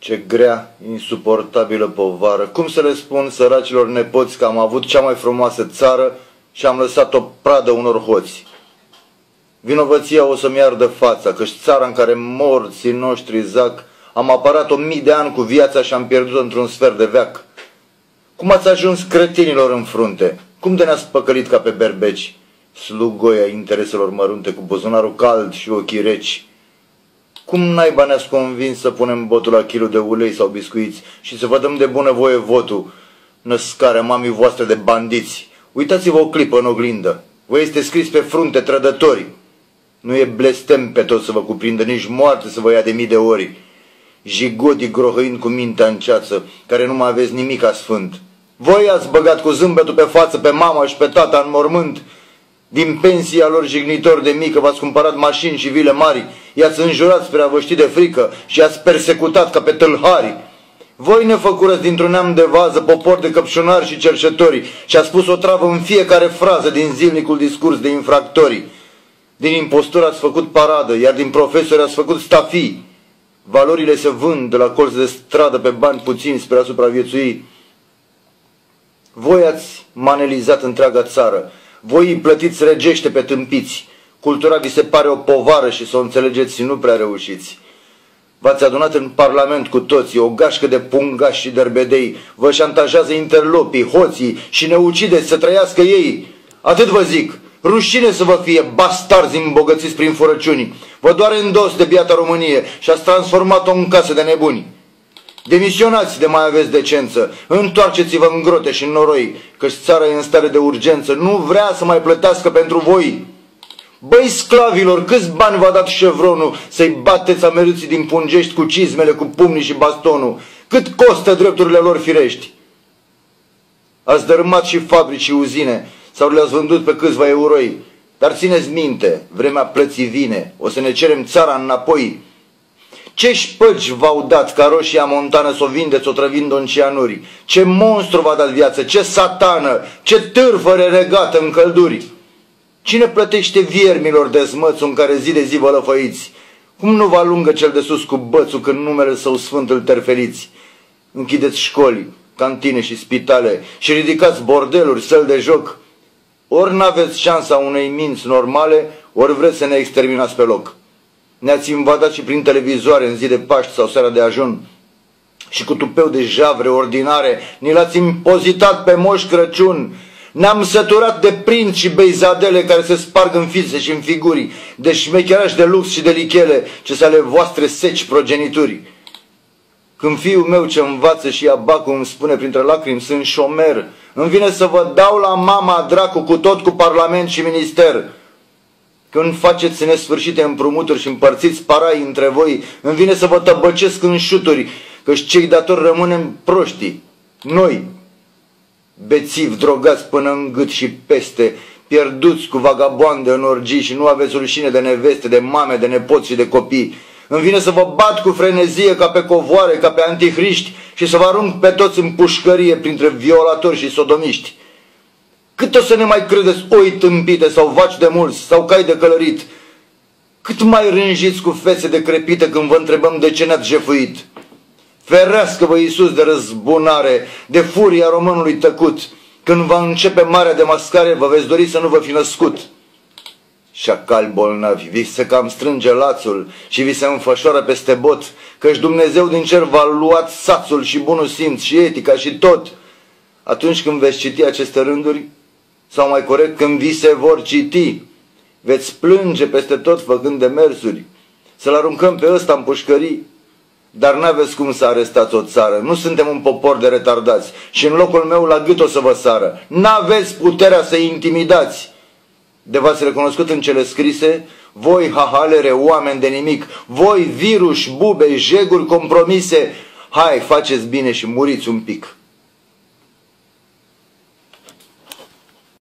Ce grea, insuportabilă povară. Cum să le spun săracilor nepoți că am avut cea mai frumoasă țară și am lăsat o pradă unor hoți? Vinovăția o să-mi ardă fața, căci țara în care morții noștri zac, am apărat o mii de ani cu viața și am pierdut într-un sfert de veac. Cum ați ajuns cretinilor în frunte? Cum de ne-ați păcălit ca pe berbeci? Slugoia intereselor mărunte cu buzunarul cald și ochii reci. Cum naiba ne-ați convins să punem botul la kilo de ulei sau biscuiți și să vă dăm de bună voie votul, născarea mamii voastre de bandiți? Uitați-vă o clipă în oglindă. Vă este scris pe frunte trădătorii. Nu e blestem pe tot să vă cuprindă, nici moarte să vă ia de mii de ori. Jigodi grohăind cu mintea în ceață, care nu mai aveți nimic sfânt. Voi ați băgat cu zâmbetul pe față pe mama și pe tata în mormânt. Din pensia lor jignitor de mică v-ați cumpărat mașini și vile mari, i-ați înjurat spre a vă ști de frică și i-ați persecutat ca pe tâlhari. Voi ne făcurăți dintr-un neam de vază, popor de căpșunari și cerșetori și a spus o travă în fiecare frază din zilnicul discurs de infractorii. Din impostură ați făcut paradă, iar din profesori ați făcut stafii. Valorile se vând de la colț de stradă pe bani puțini spre a supraviețui. Voi ați manelizat întreaga țară. Voi îi plătiți regește pe tâmpiți. Cultura vi se pare o povară și să o înțelegeți nu prea reușiți. V-ați adunat în parlament cu toții, o gașcă de pungași și derbedei, vă șantajează interlopii, hoții și ne ucideți să trăiască ei. Atât vă zic, rușine să vă fie, bastarzi îmbogățiți prin furăciuni. Vă doare în dos de biata Românie și ați transformat-o în casă de nebuni. Demisionați de mai aveți decență, întoarceți-vă în grote și în noroi, căci țara e în stare de urgență, nu vrea să mai plătească pentru voi. Băi sclavilor, câți bani v-a dat șevronul să-i bateți ameriții din pungești cu cizmele, cu pumnii și bastonul? Cât costă drepturile lor firești? Ați dărâmat și fabrici și uzine sau le-ați vândut pe câțiva euroi. Dar țineți minte, vremea plății vine, o să ne cerem țara înapoi, ce șpăgi v-au dat ca roșia montană să o vindeți otrăvind-o în cianuri? Ce monstru v-a dat viață? Ce satană? Ce târfă regată în călduri? Cine plătește viermilor de smățul în care zi de zi vă lăfăiți? Cum nu vă alungă cel de sus cu bățul când numele său sfânt îl terfeliți? Închideți școli, cantine și spitale și ridicați bordeluri, săl de joc. Ori n-aveți șansa unei minți normale, ori vreți să ne exterminați pe loc. Ne-ați invadat și prin televizoare în zi de Paști sau seara de ajun și cu tupeu de javre ordinare ni l-ați impozitat pe Moș Crăciun. Ne-am săturat de prinți și beizadele care se sparg în fițe și în figuri, de șmecherași de lux și de lichele, ce să ale voastre seci progenituri. Când fiul meu ce învață și ia bacul îmi spune printre lacrimi, sunt șomer, îmi vine să vă dau la mama dracu cu tot cu parlament și minister. Când faceți nesfârșite împrumuturi și împărțiți parai între voi, îmi vine să vă tăbăcesc în șuturi, căci cei datori rămânem proștii. Noi, bețivi, drogați până în gât și peste, pierduți cu vagabonde în orgii și nu aveți rușine de neveste, de mame, de nepoți și de copii. Îmi vine să vă bat cu frenezie ca pe covoare, ca pe antihriști și să vă arunc pe toți în pușcărie printre violatori și sodomiști. Cât o să ne mai credeți oi tâmpite sau vaci de mulți sau cai de călărit? Cât mai rânjiți cu fețe de crepite când vă întrebăm de ce ne-ați jefuit? Ferească-vă Iisus de răzbunare, de furia românului tăcut. Când va începe marea de mascare, vă veți dori să nu vă fi născut. Șacali bolnavi, vi se cam strânge lațul și vi se înfășoară peste bot, căci Dumnezeu din cer v-a luat sațul și bunul simț și etica și tot. Atunci când veți citi aceste rânduri, sau mai corect, când vi se vor citi, veți plânge peste tot făcând demersuri, să-l aruncăm pe ăsta în pușcării, dar n-aveți cum să arestați o țară. Nu suntem un popor de retardați și în locul meu la gât o să vă sară. N-aveți puterea să intimidați. De v-ați recunoscut în cele scrise, voi hahalere, oameni de nimic, voi virus, bube, jeguri compromise, hai, faceți bine și muriți un pic.